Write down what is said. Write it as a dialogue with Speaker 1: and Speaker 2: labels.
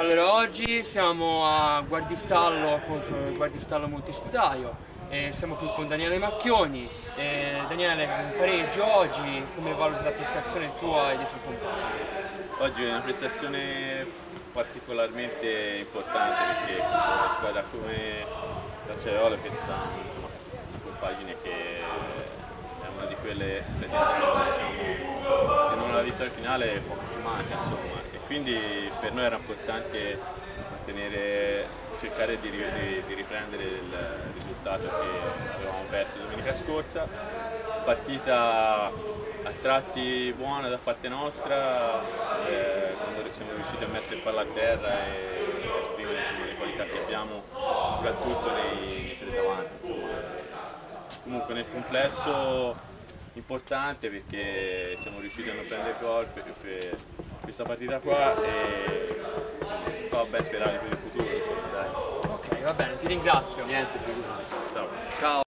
Speaker 1: Allora, oggi siamo a Guardistallo contro il Guardistallo Montiscudaio e siamo qui con Daniele Macchioni. E Daniele, un pareggio oggi, come valuti la prestazione tua e dei tuoi compagni?
Speaker 2: Oggi è una prestazione particolarmente importante perché una squadra come la Cerola che sta insomma, una compagine che è una di quelle diciamo, se non la vittoria finale poco ci manca insomma quindi per noi era importante mantenere, cercare di, di, riprendere il risultato che avevamo perso domenica scorsa partita a tratti buona da parte nostra eh, quando siamo riusciti a mettere il palla a terra e esprimere insomma, le qualità che abbiamo soprattutto nei, nei davanti insomma. comunque nel complesso importante perché siamo riusciti a non prendere gol per, per questa partita qua e insomma, si fa ben sperare per il futuro insomma, dai.
Speaker 1: Ok, va bene, ti ringrazio.
Speaker 2: niente figurati ciao
Speaker 1: Ciao.